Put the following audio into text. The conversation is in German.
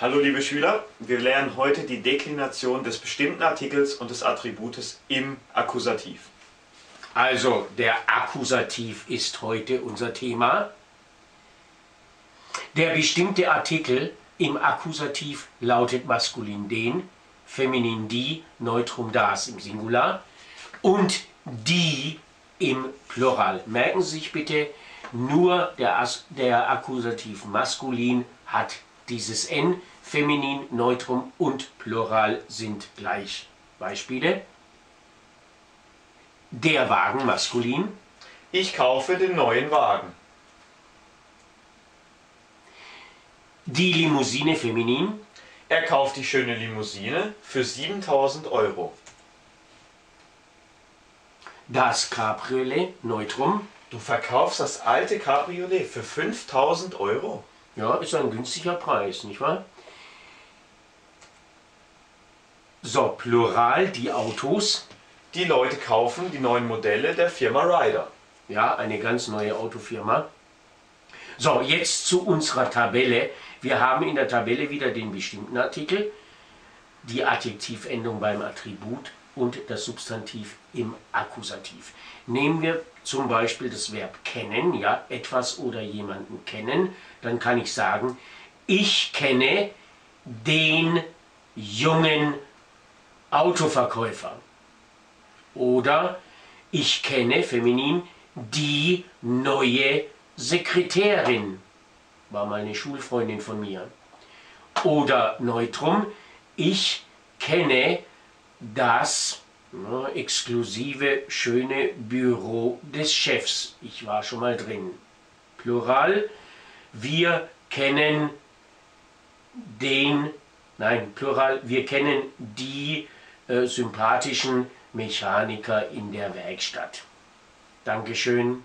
Hallo liebe Schüler, wir lernen heute die Deklination des bestimmten Artikels und des Attributes im Akkusativ. Also der Akkusativ ist heute unser Thema. Der bestimmte Artikel im Akkusativ lautet maskulin den, feminin die, neutrum das im Singular und die im Plural. Merken Sie sich bitte, nur der, As der Akkusativ maskulin hat dieses N, feminin, neutrum und plural sind gleich. Beispiele. Der Wagen maskulin. Ich kaufe den neuen Wagen. Die Limousine feminin. Er kauft die schöne Limousine für 7000 Euro. Das Cabriolet Neutrum. Du verkaufst das alte Cabriolet für 5000 Euro. Ja, ist ein günstiger Preis, nicht wahr? So, Plural, die Autos. Die Leute kaufen die neuen Modelle der Firma Ryder. Ja, eine ganz neue Autofirma. So, jetzt zu unserer Tabelle. Wir haben in der Tabelle wieder den bestimmten Artikel, die Adjektivendung beim Attribut und das Substantiv im Akkusativ. Nehmen wir zum Beispiel das Verb kennen, ja, etwas oder jemanden kennen, dann kann ich sagen, ich kenne den jungen Autoverkäufer. Oder ich kenne feminin die neue Sekretärin. War mal eine Schulfreundin von mir. Oder Neutrum, ich kenne das na, exklusive, schöne Büro des Chefs. Ich war schon mal drin. Plural, wir kennen den, nein, Plural, wir kennen die äh, sympathischen Mechaniker in der Werkstatt. Dankeschön.